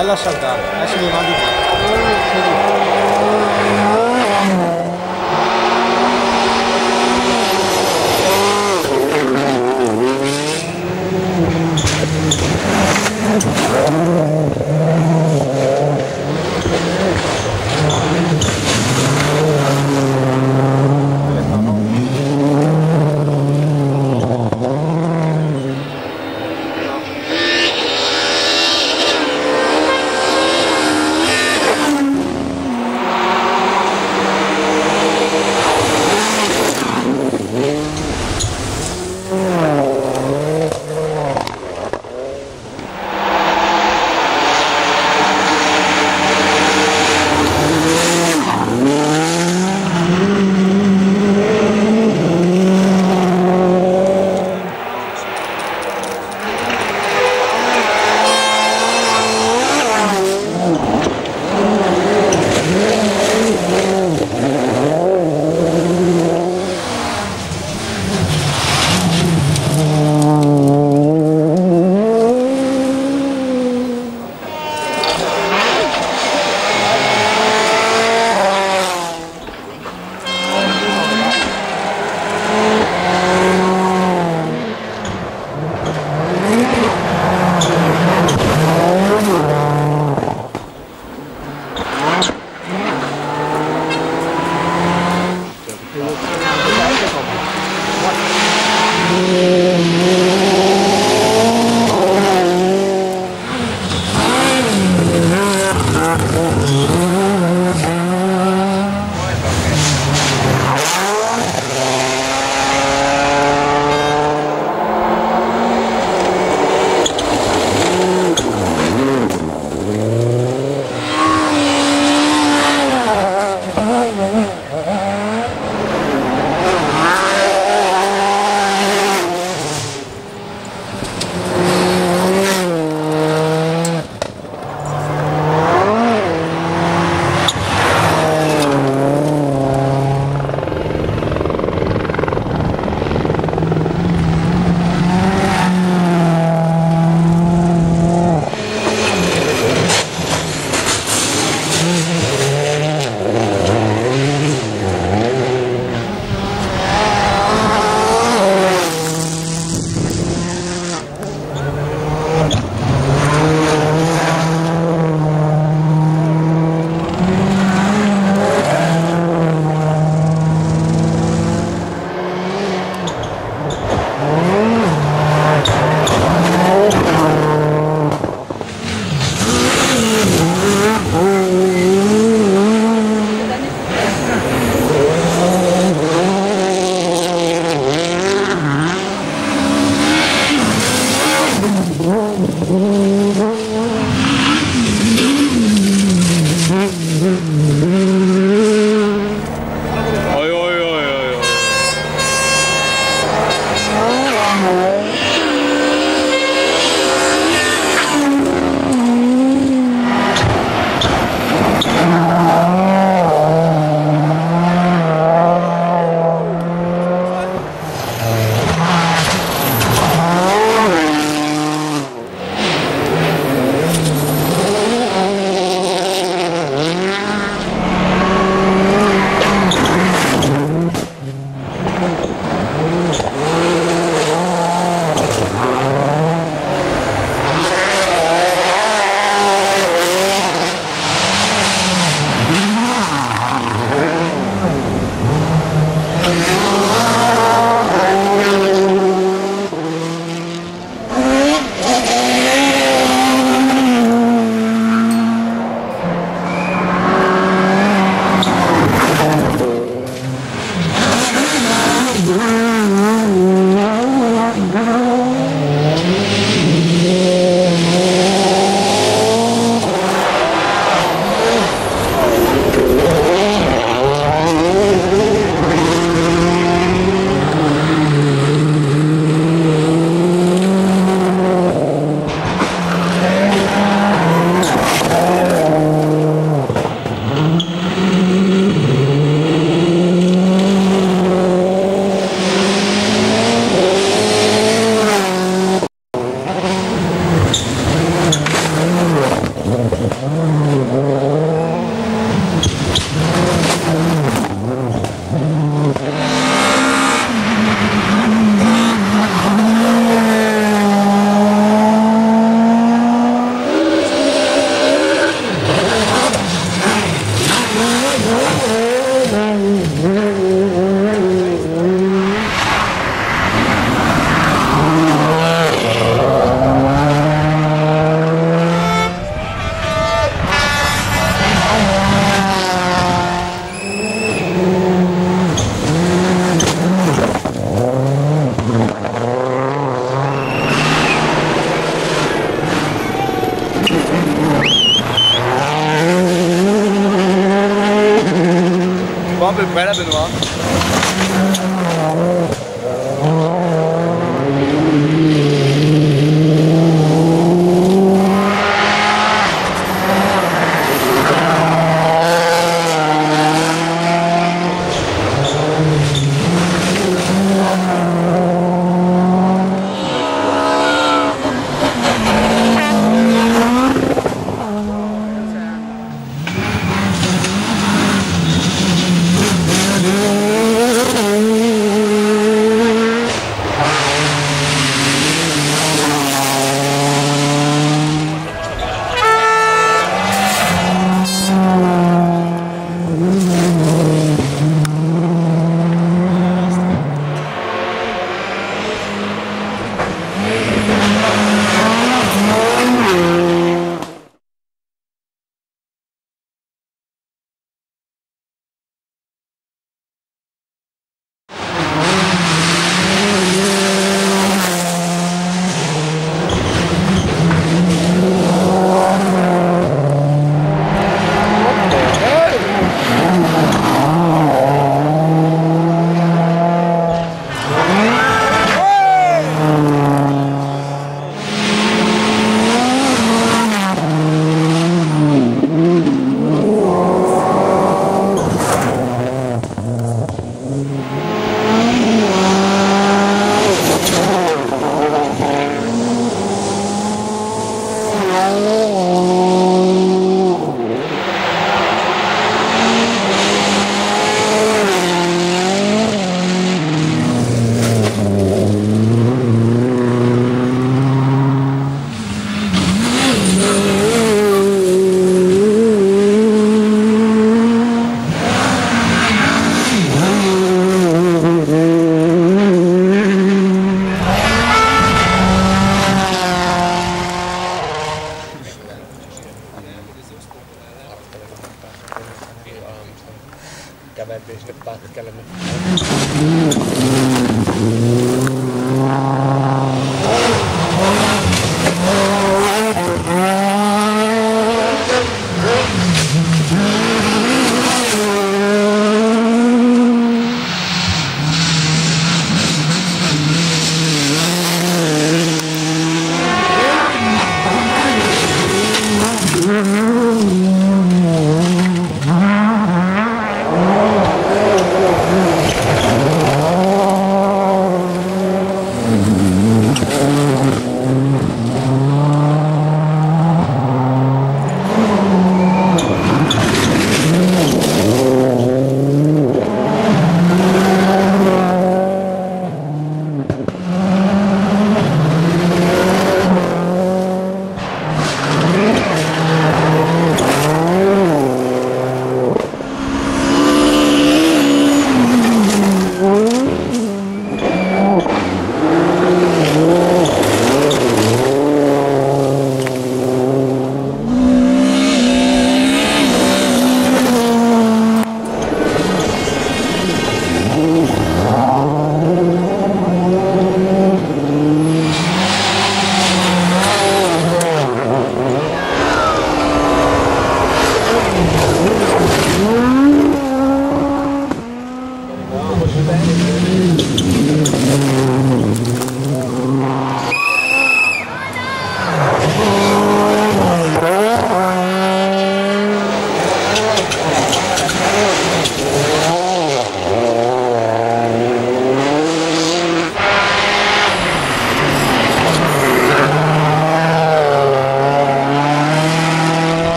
Eh, lascia andare, adesso mi